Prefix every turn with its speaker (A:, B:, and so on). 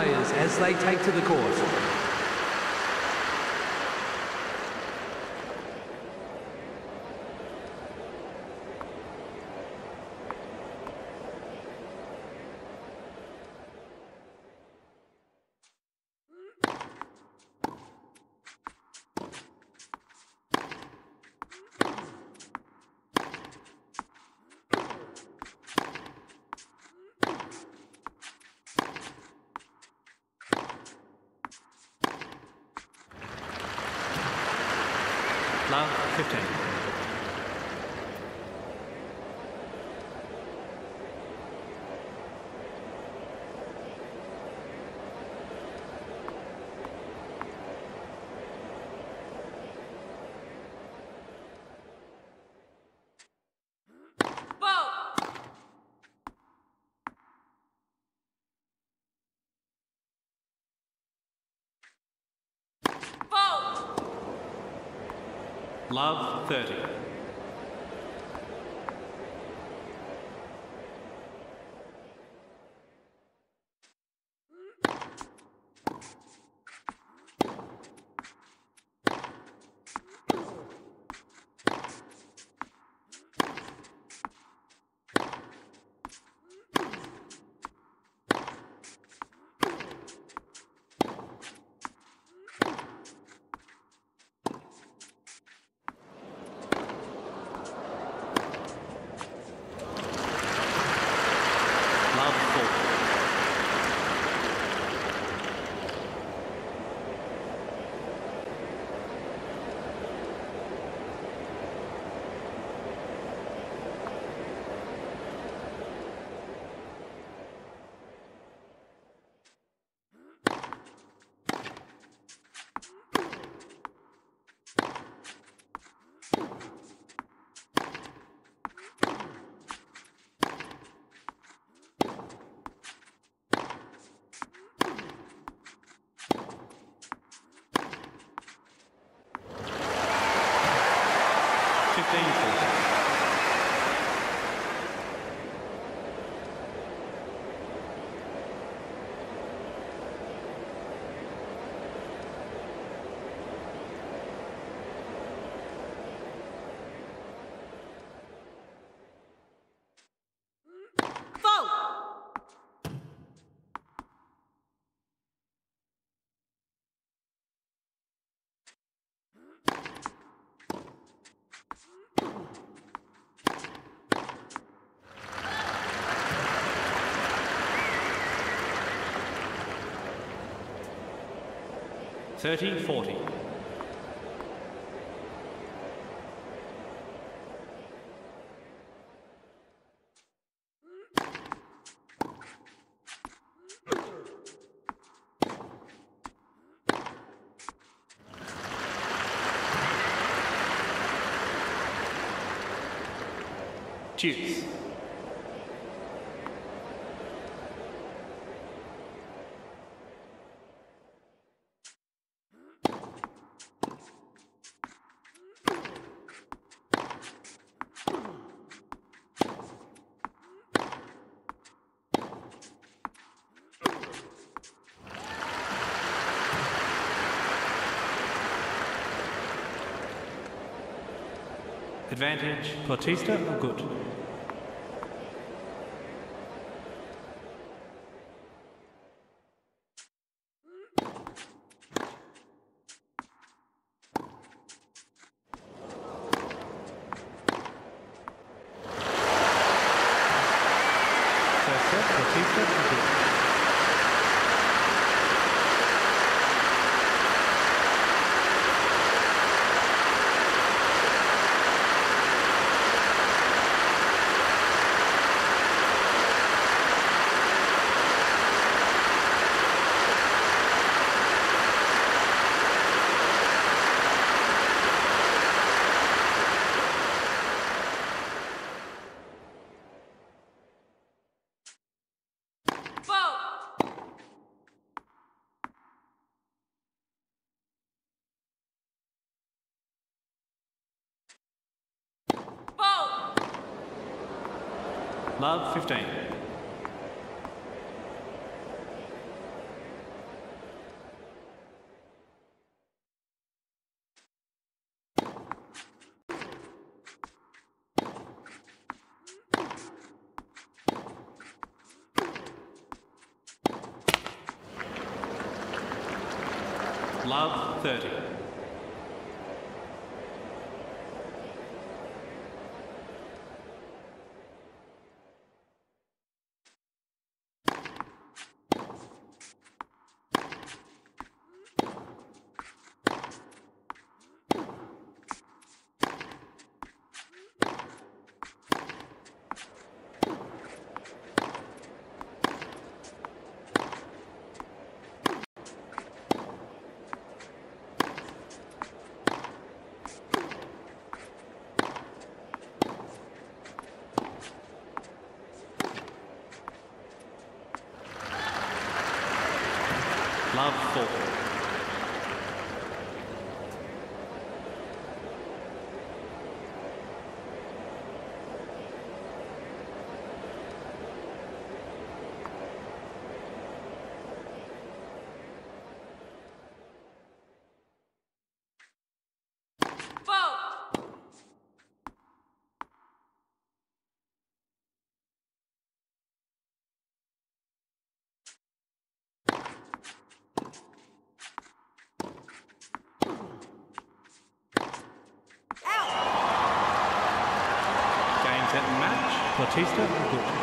A: players as they take to the court.
B: Love 15. Love 30. painful. Thirteen forty. Cheers. Advantage, Bautista Agut? Bautista Agut? Love, 15. Love, 30. Love 4.
A: Bautista.